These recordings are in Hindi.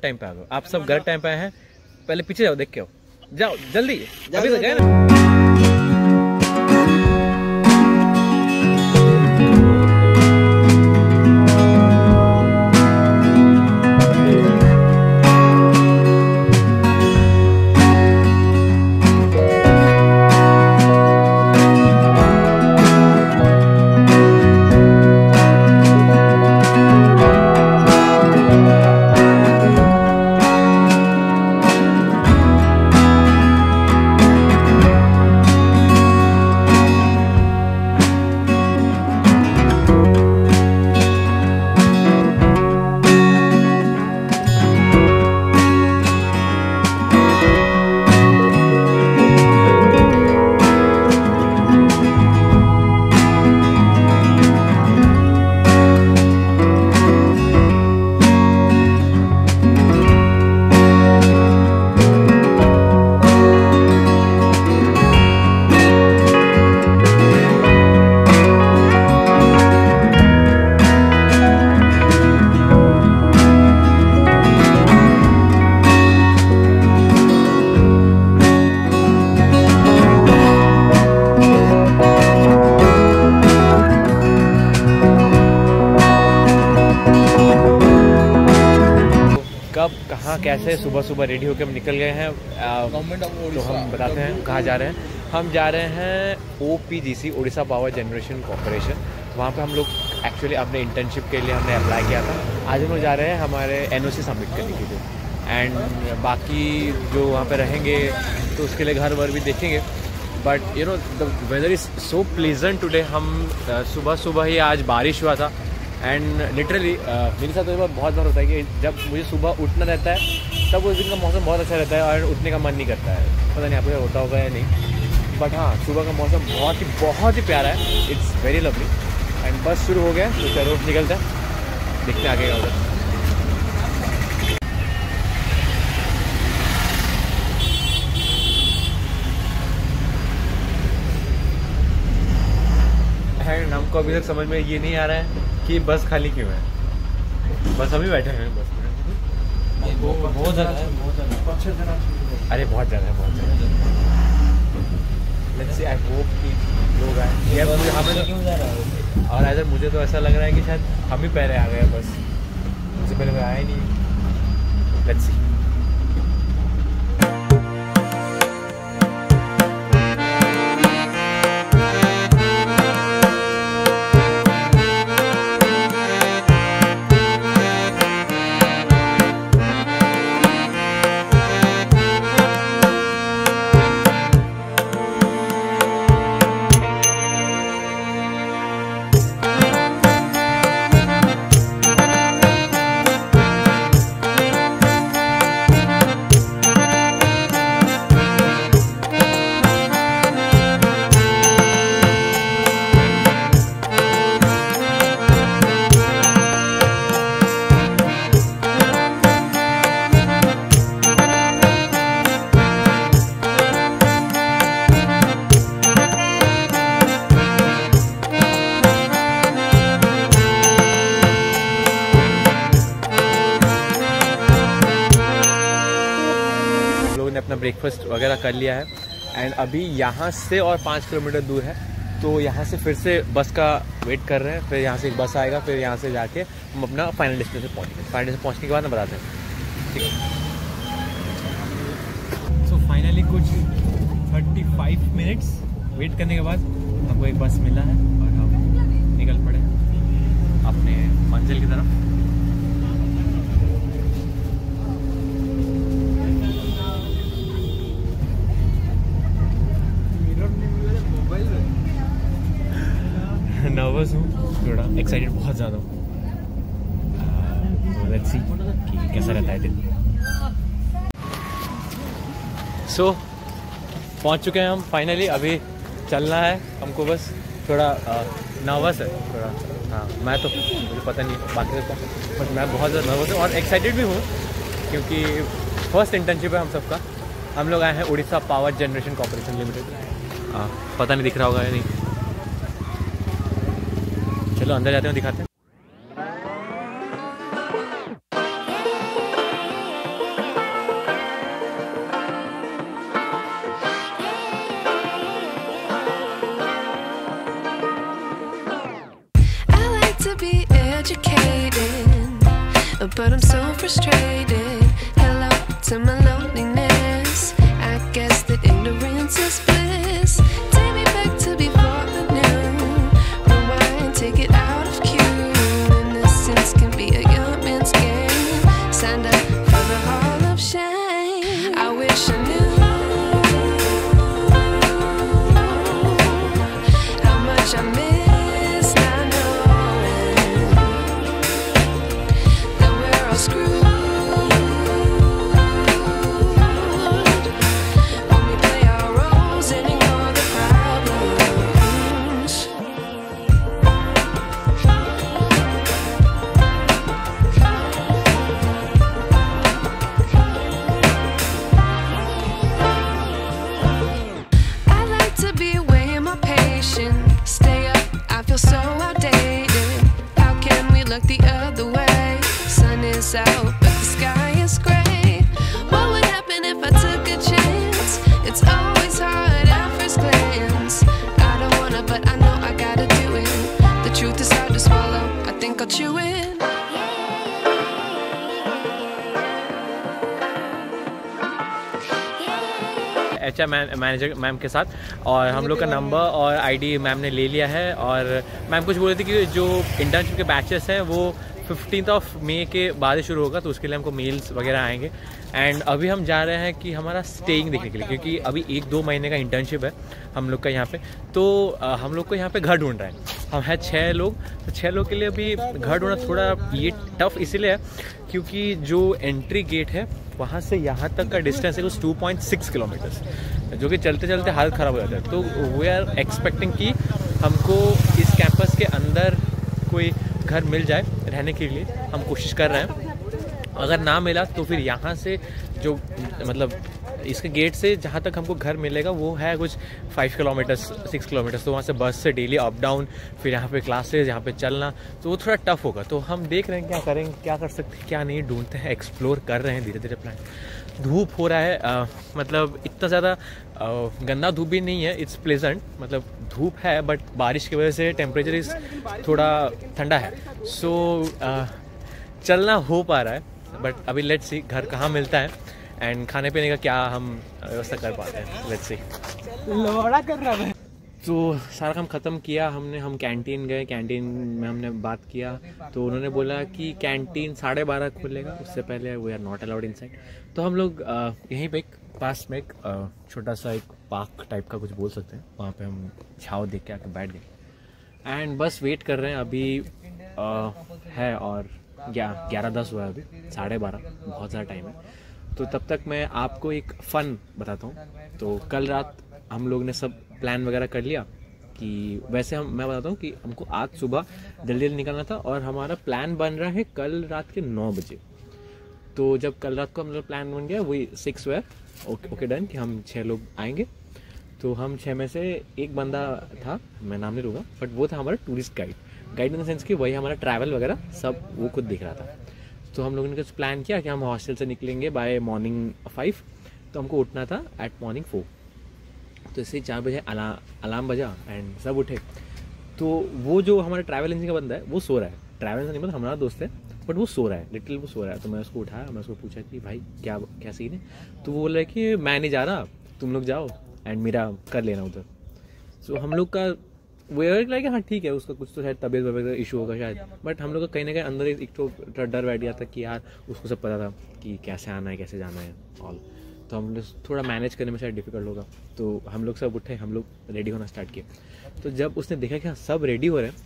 गलत टाइम पे आ गए आप सब गलत टाइम पे आए हैं। पहले पीछे जाओ देख के आओ। जाओ जल्दी। अभी तो गए ना? सुबह सुबह रेडी होकर हम निकल गए हैं गवर्नमेंट ऑफ़ तो हम बताते हैं कहाँ जा रहे हैं। हम जा रहे हैं O P G C Orissa power generation corporation वहाँ पे हम लोग एक्चुअली अपने इंटर्नशिप के लिए हमने अप्लाई किया था। आज हम लोग जा रहे हैं हमारे एन ओ सी सबमिट करने के लिए। एंड बाकी जो वहाँ पे रहेंगे तो उसके लिए घर वर भी देखेंगे। But you know the weather is so pleasant today हम सुबह सुबह ही आज बारिश हुआ था। एंड लिटरली मेरे साथ तो बहुत बार होता है कि जब मुझे सुबह उठना रहता है तब उस दिन का मौसम बहुत अच्छा रहता है और उठने का मन नहीं करता है। पता नहीं आपको होता होगा या नहीं। बट हाँ सुबह का मौसम बहुत ही बहुत ही प्यारा है। इट्स वेरी लवली एंड बस शुरू हो गया तो चलो निकलते हैं। देखते आगे का उधर हमको अभी तक समझ में ये नहीं आ रहा है कि बस खाली क्यों है। बस अभी बैठे हैं बस बहुत ज़्यादा है बहुत ज़्यादा अरे बहुत ज़्यादा है बहुत ज़्यादा लेट्स सी आई होप कि लोग आए। यार मुझे हमें क्यों जा रहा है? और ऐसा मुझे तो ऐसा लग रहा है कि शायद हम ही पहले आ गए बस। मुझसे पहले मैं आया नहीं। लेट्स सी कर लिया है। एंड अभी यहाँ से और पाँच किलोमीटर दूर है। तो यहाँ से फिर से बस का वेट कर रहे हैं। फिर यहाँ से एक बस आएगा, फिर यहाँ से जाके हम अपना फाइनल डेस्टिनेशन पहुँचेंगे। फाइनल डेस्टिनेशन पहुँचने के बाद हम बताते हैं। ठीक है? सो फाइनली कुछ 35 मिनट्स वेट करने के बाद हमको एक बस मिला है और हम निकल पड़े अपने मंजिल की तरफ़। नर्वस हूँ, थोड़ा एक्साइटेड बहुत ज़्यादा हूँ। कि कैसा रहता है दिन। सो पहुँच चुके हैं हम फाइनली अभी चलना है हमको बस, थोड़ा नर्वस है, थोड़ा हाँ मैं तो मुझे पता नहीं बाकी सबका बट मैं बहुत ज़्यादा नर्वस हूँ और एक्साइटेड भी हूँ, क्योंकि फ़र्स्ट इंटर्नशिप है हम सबका। हम लोग आए हैं Orissa power generation corporation limited पता नहीं दिख रहा होगा या नहीं। चलो अंदर जाते हैं दिखाते हैं। एच मैनेजर मैम के साथ। और हम लोग का नंबर और आईडी मैम ने ले लिया है। और मैम कुछ बोल रही थी कि जो इंटर्नशिप के बैचेस हैं वो फिफ्टीन ऑफ़ मे के बाद ही शुरू होगा तो उसके लिए हमको मेल्स वगैरह आएँगे। एंड अभी हम जा रहे हैं कि हमारा स्टेइंग देखने के लिए क्योंकि अभी एक दो महीने का इंटर्नशिप है हम लोग का यहाँ पे। तो हम लोग को यहाँ पे घर ढूंढ रहे हैं। हम हैं छः लोग तो छः लोग के लिए अभी घर ढूंढना थोड़ा ये टफ इसीलिए है, क्योंकि जो एंट्री गेट है, वहाँ से यहाँ तक का डिस्टेंस है कुछ टू पॉइंट सिक्स किलोमीटर्स जो कि चलते चलते हालत ख़राब हो जाता है। तो वी आर एक्सपेक्टिंग कि हमको इस कैंपस के अंदर कोई घर मिल जाए रहने के लिए। हम कोशिश कर रहे हैं। अगर ना मिला तो फिर यहाँ से जो मतलब इसके गेट से जहाँ तक हमको घर मिलेगा वो है कुछ फाइव किलोमीटर्स सिक्स किलोमीटर्स तो वहाँ से बस से डेली अप डाउन फिर यहाँ पे क्लासेस यहाँ पे चलना. तो वो थोड़ा टफ होगा. तो हम देख रहे हैं क्या करेंगे क्या कर सकते हैं क्या नहीं ढूंढते हैं एक्सप्लोर कर रहे हैं धीरे धीरे प्लान धूप हो रहा है अ, मतलब इतना ज़्यादा गंदा धूप भी नहीं है इट्स प्लेजेंट मतलब धूप है बट बारिश की वजह से टेम्परेचर इस थोड़ा ठंडा है. सो so, चलना हो पा रहा है बट अभी लेट्स सी घर कहाँ मिलता है. एंड खाने पीने का क्या हम व्यवस्था कर पाते हैं? लेट्स सी लौड़ा कर रहा है। तो सारा काम ख़त्म किया हमने हम कैंटीन गए कैंटीन में हमने बात किया। तो उन्होंने बोला कि कैंटीन साढ़े बारह खुलेगा उससे पहले we are not allowed in तो हम लोग यहीं पे एक पास में एक छोटा सा एक पार्क टाइप का कुछ बोल सकते हैं। वहाँ पे हम छाव देख के आके बैठ गए। एंड बस वेट कर रहे हैं अभी अ, है और ग्यारह दस हुआ है अभी साढ़े बारह बहुत ज़्यादा टाइम है। तो तब तक मैं आपको एक फ़न बताता हूँ। तो कल रात हम लोग ने सब प्लान वगैरह कर लिया कि वैसे हम, मैं बताता हूँ कि हमको आज सुबह जल्दी जल्दी निकलना था और हमारा प्लान बन रहा है कल रात के नौ बजे। तो जब कल रात को हम लोग प्लान बन गया, वही six way okay okay done कि हम छः लोग आएँगे। तो हम छः में से एक बंदा था, मैं नाम नहीं लूँगा बट वो था हमारा tourist guide guide in the sense कि वही हमारा ट्रैवल वगैरह सब वो खुद देख रहा था। तो हम लोगों ने कुछ प्लान किया कि हम हॉस्टल से निकलेंगे बाय मॉर्निंग फाइव तो हमको उठना था एट मॉर्निंग फोर तो इससे चार बजे अला, अलार्म बजा एंड सब उठे। तो वो जो हमारा ट्रैवल एजेंसी का बंदा है, वो सो रहा है। ट्रैवल एजेंसी मतलब हमारा दोस्त है बट वो सो रहा है लिटिल वो सो रहा है। तो मैं उसको उठाया मैं उसको पूछा कि भाई, क्या क्या सीन है? तो वो बोल रहा है कि मैं नहीं जा रहा, तुम लोग जाओ एंड मेरा कर लेना उधर। सो हम लोग का वो लाइक हाँ ठीक है उसका कुछ तो शायद तबीयत वबीयत इशू होगा शायद। बट हम लोग का कहीं ना कहीं अंदर एक तो डर बैठ गया था कि यार उसको सब पता था कि कैसे आना है कैसे जाना है ऑल तो हम लोग थोड़ा मैनेज करने में शायद डिफ़िकल्ट होगा। तो हम लोग सब उठे हम लोग रेडी होना स्टार्ट किए। तो जब उसने देखा कि हाँ सब रेडी हो रहे हैं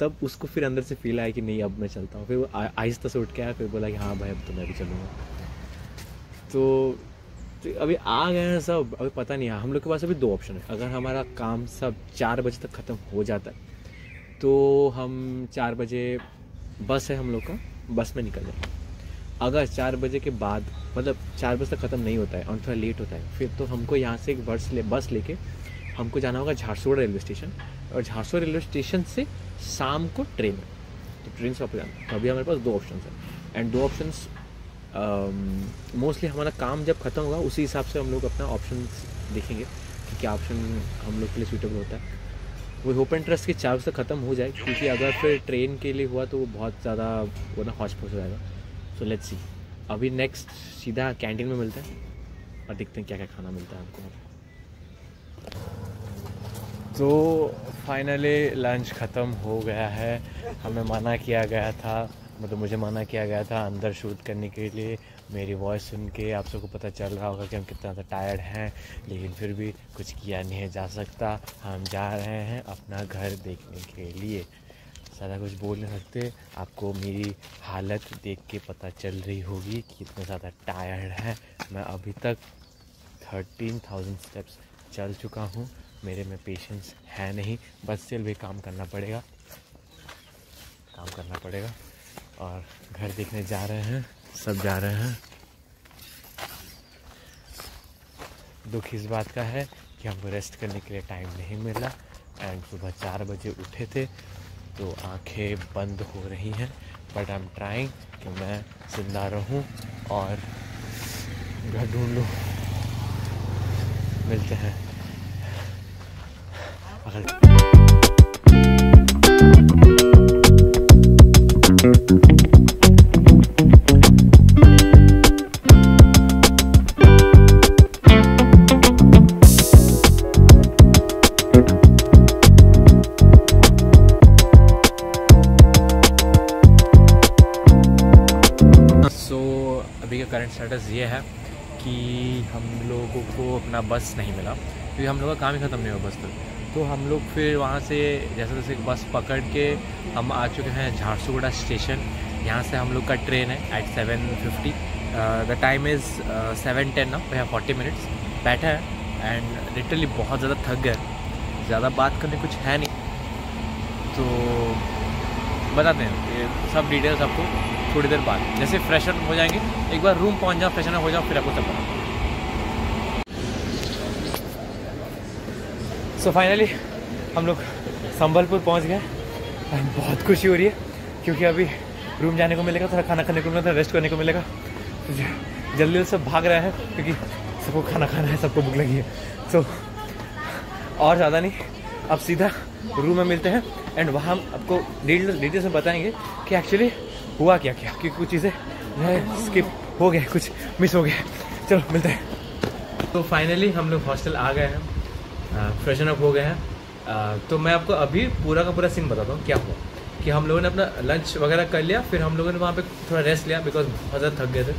तब उसको फिर अंदर से फील आया कि नहीं अब मैं चलता हूँ। फिर वो आहिस्ता से उठ के आया फिर बोला कि हाँ भाई अब तो मैं भी चलूँगा। तो तो अभी आ गए हैं सब, अभी पता नहीं है। हम लोग के पास अभी दो ऑप्शन है। अगर हमारा काम सब चार बजे तक ख़त्म हो जाता है तो हम चार बजे बस है हम लोग का, बस में निकल जाए अगर चार बजे के बाद मतलब चार बजे तक ख़त्म नहीं होता है और थोड़ा लेट होता है, फिर तो हमको यहाँ से एक बस ले, बस लेके हमको जाना होगा झारसुगुड़ा रेलवे स्टेशन। और झारसुगुड़ा रेलवे स्टेशन से शाम को ट्रेन है। तो ट्रेन से वापस जाना तो अभी हमारे पास दो ऑप्शन है। एंड दो ऑप्शन मोस्टली हमारा काम जब खत्म होगा, उसी हिसाब से हम लोग अपना ऑप्शन देखेंगे कि क्या ऑप्शन हम लोग के लिए सूटेबल होता है। वो होप एंड ट्रस्ट के चार्ज तक ख़त्म हो जाए, क्योंकि अगर फिर ट्रेन के लिए हुआ तो वो बहुत ज़्यादा वो ना हॉच पहुँच हो जाएगा। सो लेट्स सी अभी नेक्स्ट सीधा कैंटीन में मिलता है और देखते हैं क्या क्या खाना मिलता है हमको। तो फाइनली लंच ख़त्म हो गया है। हमें मना किया गया था। मतलब मुझे मना किया गया था अंदर शूट करने के लिए। मेरी वॉइस सुन के आप सबको पता चल रहा होगा कि हम कितना ज़्यादा टायर्ड हैं, लेकिन फिर भी कुछ किया नहीं जा सकता। हम जा रहे हैं अपना घर देखने के लिए। ज़्यादा कुछ बोल नहीं सकते। आपको मेरी हालत देख के पता चल रही होगी कि इतना ज़्यादा टायर्ड है। मैं अभी तक थर्टीन थाउज़ेंड स्टेप्स चल चुका हूँ। मेरे में पेशेंस है नहीं। बस स्टिल भी काम करना पड़ेगा। काम करना पड़ेगा। और घर देखने जा रहे हैं, सब जा रहे हैं। दुख इस बात का है कि हमको रेस्ट करने के लिए टाइम नहीं मिला एंड सुबह चार बजे उठे थे तो आँखें बंद हो रही हैं। बट आई एम ट्राइंग कि मैं ज़िंदा रहूँ और घर ढूंढ लूँ। मिलते हैं। अगर स्टेटस ये है कि हम लोगों को अपना बस नहीं मिला। क्योंकि हम लोग का काम ही ख़त्म नहीं हुआ बस तक। तो हम लोग फिर वहाँ से, जैसे जैसे बस पकड़ के हम आ चुके हैं झारसुगुड़ा स्टेशन। यहाँ से हम लोग का ट्रेन है at seven fifty the time is seven ten ना भैया फोर्टी मिनट्स बैठे हैं एंड लिटरली बहुत ज़्यादा थक गए ज़्यादा बात करने कुछ है नहीं। तो बताते हैं सब डिटेल्स आपको थोड़ी देर बाद। जैसे फ्रेशर हो जाएँगे, एक बार रूम पहुँच जाओ फ्रेशर हो जाओ, फिर आपको सब बताओ सो फाइनली हम लोग संबलपुर पहुँच गए। बहुत खुशी हो रही है, क्योंकि अभी रूम जाने को मिलेगा, थोड़ा खाना खाने को मिलेगा, थोड़ा रेस्ट करने को मिलेगा। जल्दी जल्दी सब भाग रहे हैं, क्योंकि सबको खाना खाना है, सबको भूख लगी है। तो और ज़्यादा नहीं, अब सीधा रूम में मिलते हैं। एंड वहाँ हम आपको डिटेल्स में बताएँगे कि एक्चुअली हुआ क्या क्या? क्योंकि कुछ चीज़ें जो है स्किप हो गए कुछ मिस हो गए चलो, मिलते हैं। तो फाइनली हम लोग हॉस्टल आ गए हैं। फ्रेशन अप हो गए हैं। तो मैं आपको अभी पूरा का पूरा सीन बताता हूँ, क्या हुआ। कि हम लोगों ने अपना लंच वगैरह कर लिया, फिर हम लोगों ने वहाँ पे थोड़ा रेस्ट लिया बिकॉज़ बहुत ज़्यादा थक गए थे।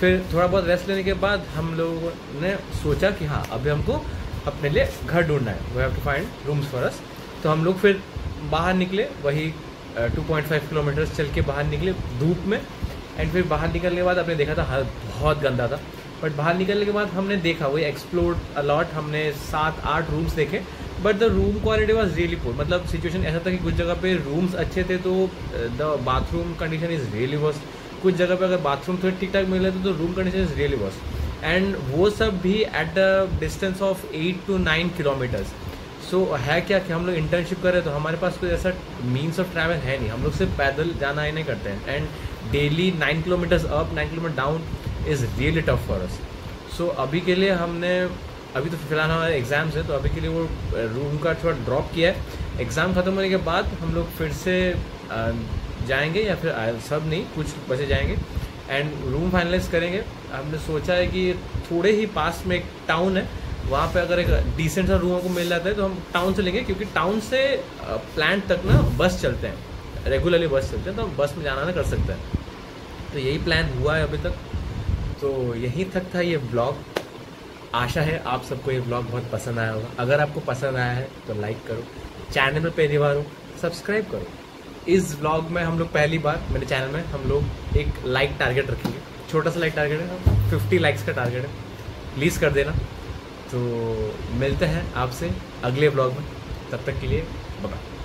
फिर थोड़ा बहुत रेस्ट लेने के बाद हम लोगों ने सोचा कि हाँ अभी हमको अपने लिए घर ढूंढना है। We have to find rooms for us तो हम लोग फिर बाहर निकले, वही टू पॉइंट फाइव किलोमीटर चल के बाहर निकले धूप में एंड फिर बाहर निकलने के बाद आपने देखा था हाल बहुत गंदा था। बट बाहर निकलने के बाद हमने देखा वही एक्सप्लोर अलॉट हमने सात, आठ रूम्स देखे but the room quality was really poor मतलब सिचुएशन ऐसा था कि कुछ जगह पे रूम्स अच्छे थे तो the bathroom condition is really worst कुछ जगह पे अगर बाथरूम थोड़े ठीक ठाक मिल तो room condition is really worst and वो सब भी at the distance of eight to nine kilometres so so, है क्या कि हम लोग इंटर्नशिप कर रहे हैं तो हमारे पास कोई ऐसा मीन्स ऑफ़ ट्रैवल है नहीं। हम लोग सिर्फ़ पैदल जाना ही नहीं करते हैं। And daily nine kilometres up nine kilometre down is really tough for us so अभी के लिए हमने अभी तो फ़िलहाल हमारे एग्ज़ाम्स है तो अभी के लिए वो रूम का थोड़ा ड्रॉप किया है। एग्ज़ाम ख़त्म होने के बाद हम लोग फिर से जाएँगे या फिर सब नहीं कुछ बचे जाएँगे। एंड रूम फाइनलाइज करेंगे। हमने सोचा है कि थोड़े ही पास में एक टाउन है वहाँ पे अगर एक डिसेंट सा रूम हमको मिल जाता है तो हम टाउन से लेंगे, क्योंकि टाउन से प्लांट तक ना बस चलते हैं। रेगुलरली बस चलते हैं तो हम बस में जाना ना कर सकते हैं। तो यही प्लान हुआ है अभी तक। तो यहीं तक था ये ब्लॉग आशा है आप सबको ये ब्लॉग बहुत पसंद आया होगा। अगर आपको पसंद आया है तो लाइक करो। चैनल में पहली बार हो सब्सक्राइब करो। इस ब्लॉग में हम लोग पहली बार, मेरे चैनल में हम लोग एक लाइक टारगेट रखेंगे। छोटा सा लाइक टारगेट है फिफ्टी लाइक्स का टारगेट है। प्लीज़ कर देना। तो मिलते हैं आपसे अगले ब्लॉग में। तब तक के लिए बाय